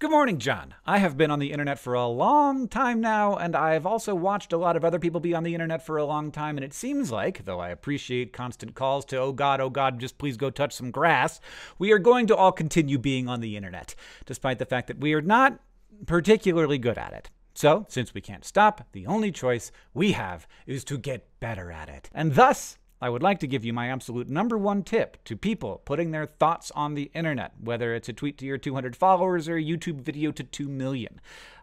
Good morning, John. I have been on the internet for a long time now, and I've also watched a lot of other people be on the internet for a long time, and it seems like, though I appreciate constant calls to, oh God, oh God, just please go touch some grass, we are going to all continue being on the internet, despite the fact that we are not particularly good at it. So, since we can't stop, the only choice we have is to get better at it. And thus, I would like to give you my absolute number one tip to people putting their thoughts on the internet, whether it's a tweet to your 200 followers or a YouTube video to 2 million.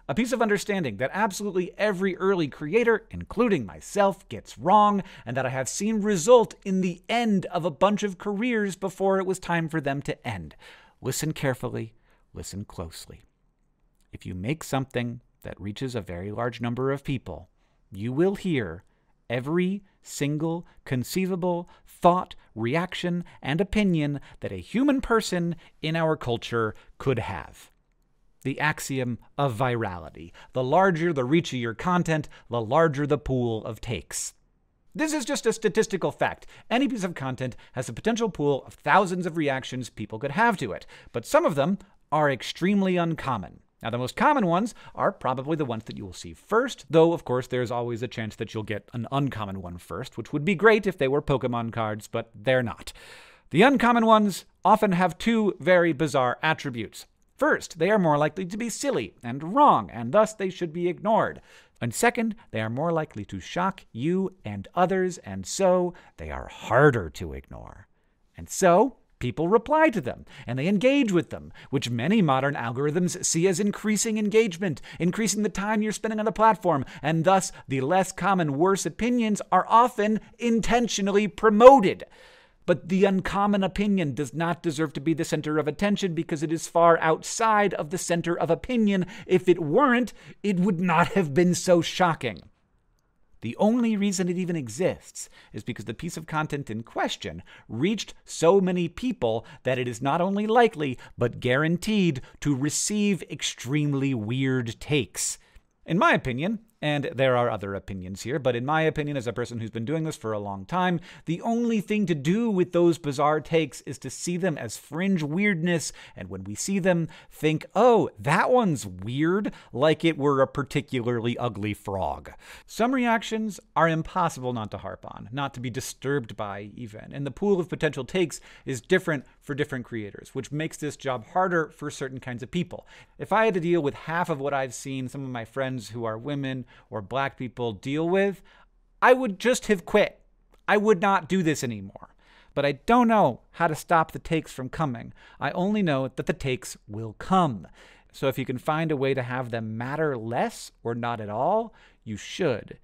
A piece of understanding that absolutely every early creator, including myself, gets wrong, and that I have seen result in the end of a bunch of careers before it was time for them to end. Listen carefully, listen closely. If you make something that reaches a very large number of people, you will hear every single conceivable thought, reaction, and opinion that a human person in our culture could have. The axiom of virality. The larger the reach of your content, the larger the pool of takes. This is just a statistical fact. Any piece of content has a potential pool of thousands of reactions people could have to it, but some of them are extremely uncommon. Now, the most common ones are probably the ones that you will see first, though, of course, there's always a chance that you'll get an uncommon one first, which would be great if they were Pokemon cards, but they're not. The uncommon ones often have two very bizarre attributes. First, they are more likely to be silly and wrong, and thus they should be ignored. And second, they are more likely to shock you and others, and so they are harder to ignore. And so, People reply to them and they engage with them, which many modern algorithms see as increasing engagement, increasing the time you're spending on the platform, and thus the less common, worse opinions are often intentionally promoted. But the uncommon opinion does not deserve to be the center of attention because it is far outside of the center of opinion. If it weren't, it would not have been so shocking. The only reason it even exists is because the piece of content in question reached so many people that it is not only likely, but guaranteed to receive extremely weird takes. In my opinion, and there are other opinions here, but in my opinion, as a person who's been doing this for a long time, the only thing to do with those bizarre takes is to see them as fringe weirdness, and when we see them, think, oh, that one's weird, like it were a particularly ugly frog. Some reactions are impossible not to harp on, not to be disturbed by, even, and the pool of potential takes is different for different creators, which makes this job harder for certain kinds of people. If I had to deal with half of what I've seen some of my friends who are women, or black people deal with, I would just have quit. I would not do this anymore. But I don't know how to stop the takes from coming. I only know that the takes will come. So if you can find a way to have them matter less or not at all, you should.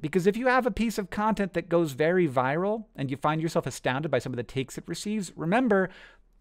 Because if you have a piece of content that goes very viral and you find yourself astounded by some of the takes it receives, remember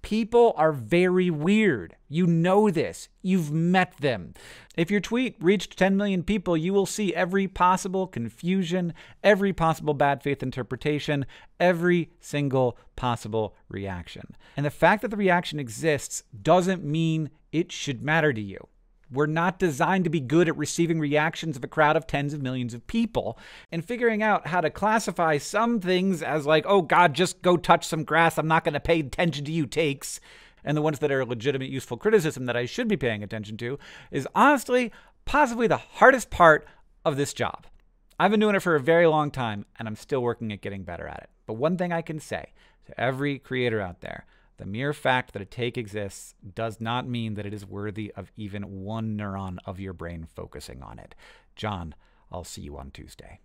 People are very weird. You know this. You've met them. If your tweet reached 10 million people, you will see every possible confusion, every possible bad faith interpretation, every single possible reaction. And the fact that the reaction exists doesn't mean it should matter to you. We're not designed to be good at receiving reactions of a crowd of tens of millions of people and figuring out how to classify some things as like, oh God, just go touch some grass. I'm not going to pay attention to you takes. And the ones that are legitimate, useful criticism that I should be paying attention to is honestly possibly the hardest part of this job. I've been doing it for a very long time and I'm still working at getting better at it. But one thing I can say to every creator out there the mere fact that a take exists does not mean that it is worthy of even one neuron of your brain focusing on it. John, I'll see you on Tuesday.